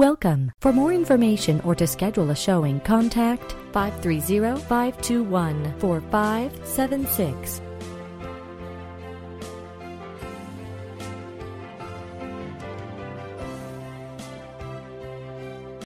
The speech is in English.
Welcome. For more information or to schedule a showing, contact 530 521 4576